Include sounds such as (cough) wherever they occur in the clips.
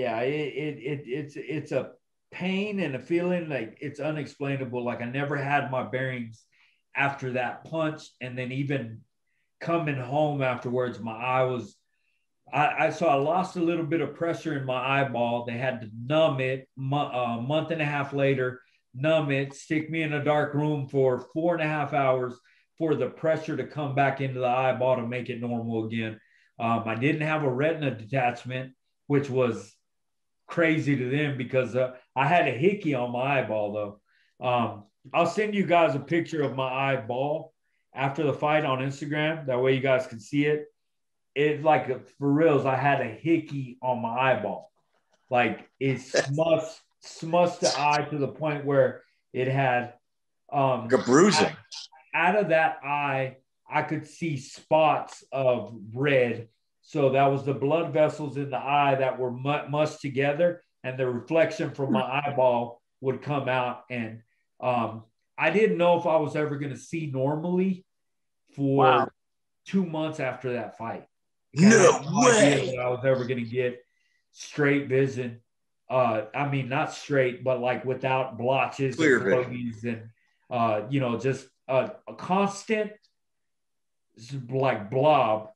yeah, it, it, it it's it's a pain and a feeling like it's unexplainable. Like I never had my bearings after that punch, and then even coming home afterwards, my eye was. I, I so I lost a little bit of pressure in my eyeball. They had to numb it a uh, month and a half later, numb it, stick me in a dark room for four and a half hours for the pressure to come back into the eyeball to make it normal again. Um, I didn't have a retina detachment, which was crazy to them because uh, I had a hickey on my eyeball though. Um, I'll send you guys a picture of my eyeball after the fight on Instagram. That way you guys can see it. It's like for reals, I had a hickey on my eyeball. Like it (laughs) smushed, smushed the eye to the point where it had um like a bruising. Out, out of that eye, I could see spots of red so that was the blood vessels in the eye that were mushed together, and the reflection from my eyeball would come out. And um, I didn't know if I was ever going to see normally for wow. two months after that fight. No, no way. I was ever going to get straight vision. Uh, I mean, not straight, but like without blotches Clear and and uh, you know, just a, a constant like blob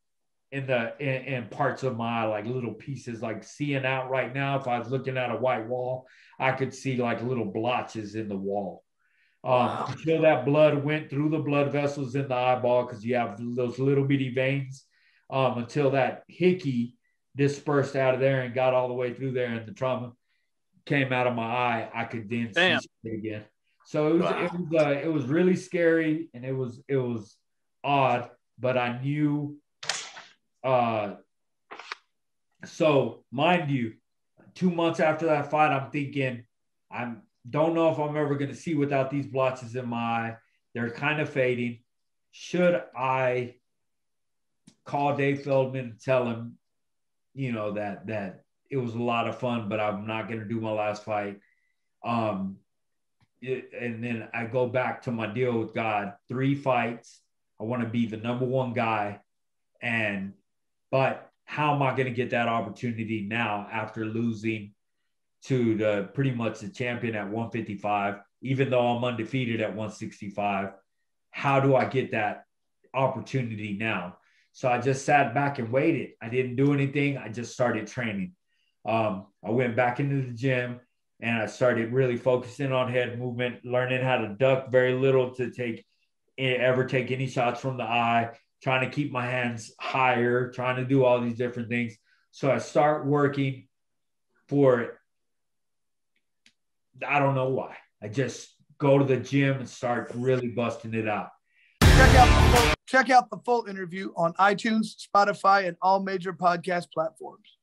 in the in, in, parts of my like little pieces, like seeing out right now. If I was looking at a white wall, I could see like little blotches in the wall. Um, wow. Until that blood went through the blood vessels in the eyeball, because you have those little bitty veins. Um, until that hickey dispersed out of there and got all the way through there, and the trauma came out of my eye, I could then Damn. see it again. So it was wow. it was uh, it was really scary and it was it was odd, but I knew uh, so mind you, two months after that fight, I'm thinking, I don't know if I'm ever going to see without these blotches in my eye. They're kind of fading. Should I call Dave Feldman and tell him, you know, that that it was a lot of fun, but I'm not going to do my last fight. Um, it, and then I go back to my deal with God. Three fights. I want to be the number one guy, and but how am I going to get that opportunity now after losing to the pretty much the champion at 155, even though I'm undefeated at 165? How do I get that opportunity now? So I just sat back and waited. I didn't do anything. I just started training. Um, I went back into the gym and I started really focusing on head movement, learning how to duck very little to take ever take any shots from the eye, trying to keep my hands higher, trying to do all these different things. So I start working for it. I don't know why. I just go to the gym and start really busting it out. Check out the full, check out the full interview on iTunes, Spotify, and all major podcast platforms.